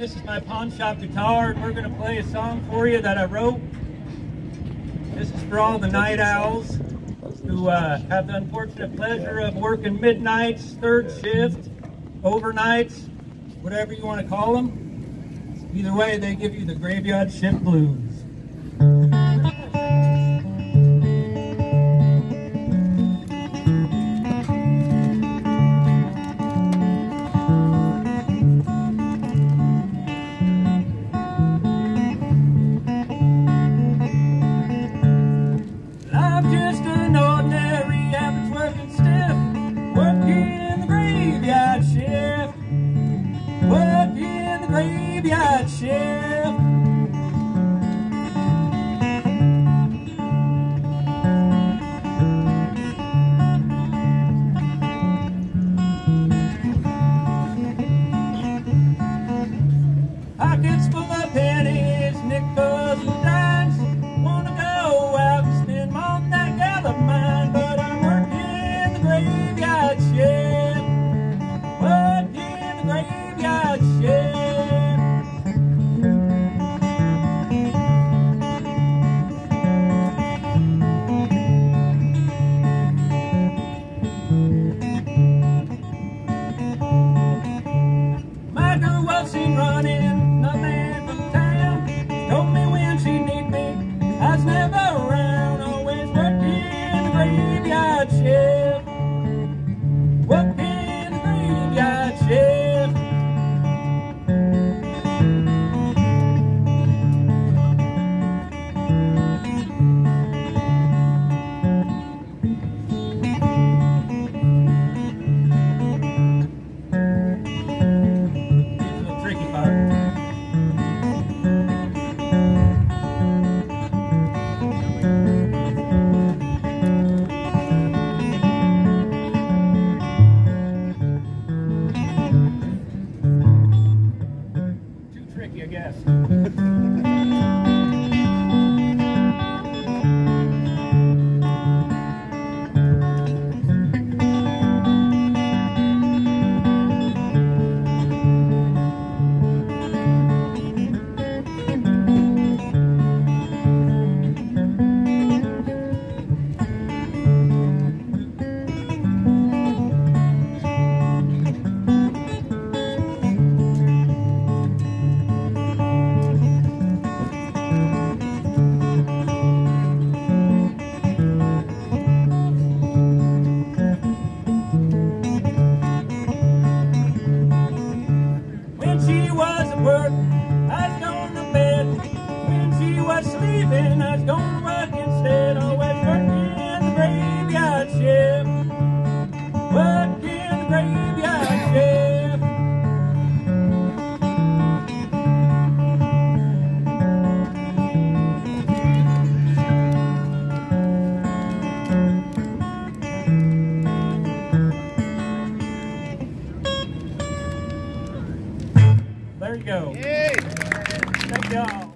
This is my pawn shop guitar, and we're going to play a song for you that I wrote. This is for all the night owls who uh, have the unfortunate pleasure of working midnights, third shift, overnights, whatever you want to call them. Either way, they give you the graveyard shift blues. Graveyard shift. Pockets full running gas. There you go. Yay. Thank y'all.